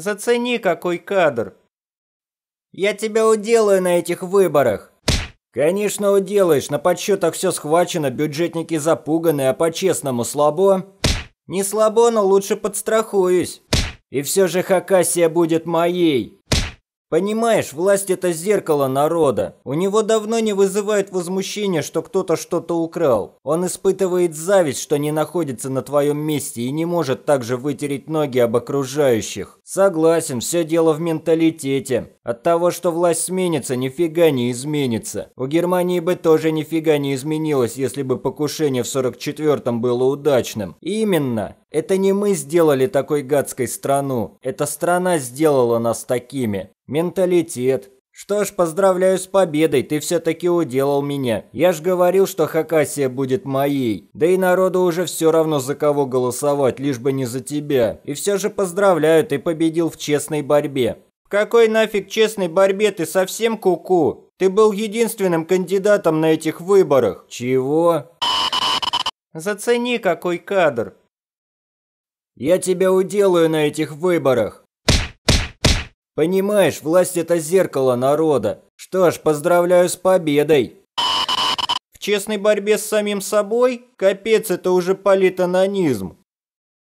Зацени, какой кадр. Я тебя уделаю на этих выборах. Конечно, уделаешь. На подсчетах все схвачено, бюджетники запуганы, а по-честному слабо. Не слабо, но лучше подстрахуюсь. И все же Хакасия будет моей. Понимаешь, власть это зеркало народа. У него давно не вызывает возмущения, что кто-то что-то украл. Он испытывает зависть, что не находится на твоем месте и не может также вытереть ноги об окружающих. Согласен, все дело в менталитете. От того, что власть сменится, нифига не изменится. У Германии бы тоже нифига не изменилось, если бы покушение в 44-м было удачным. Именно. Это не мы сделали такой гадской страну. Эта страна сделала нас такими. Менталитет. Что ж, поздравляю с победой, ты все-таки уделал меня. Я ж говорил, что Хакасия будет моей. Да и народу уже все равно за кого голосовать, лишь бы не за тебя. И все же поздравляю, ты победил в честной борьбе. В какой нафиг честной борьбе ты совсем куку? -ку? Ты был единственным кандидатом на этих выборах. Чего? Зацени, какой кадр. Я тебя уделаю на этих выборах. Понимаешь, власть это зеркало народа. Что ж, поздравляю с победой. В честной борьбе с самим собой? Капец, это уже политанонизм.